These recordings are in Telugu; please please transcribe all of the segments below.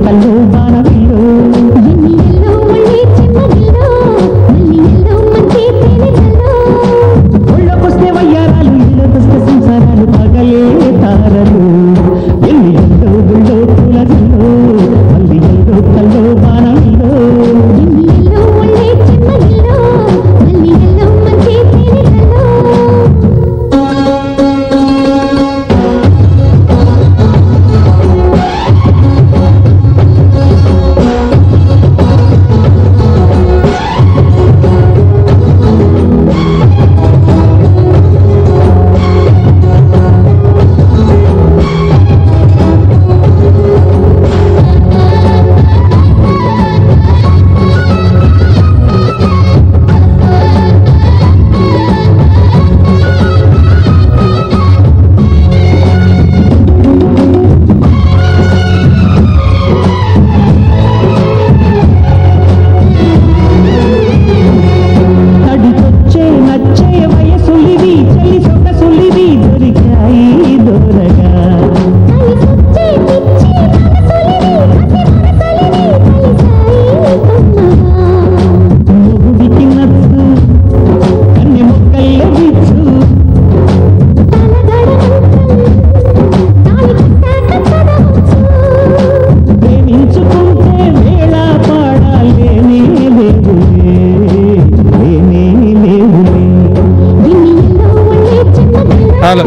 கல்லூபானம் హలో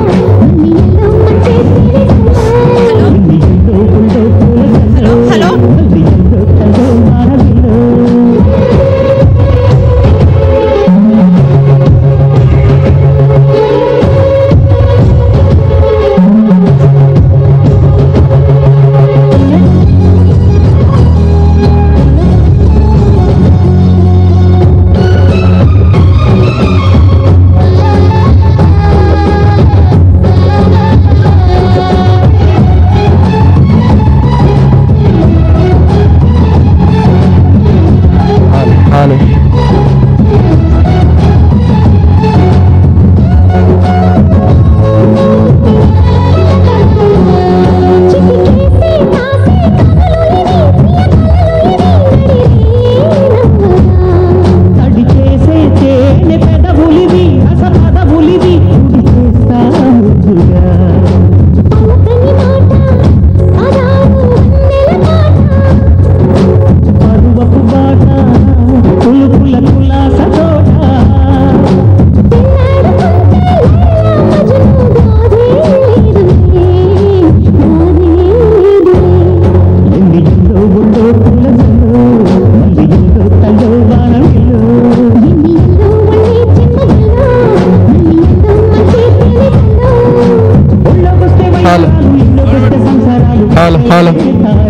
jala, jala.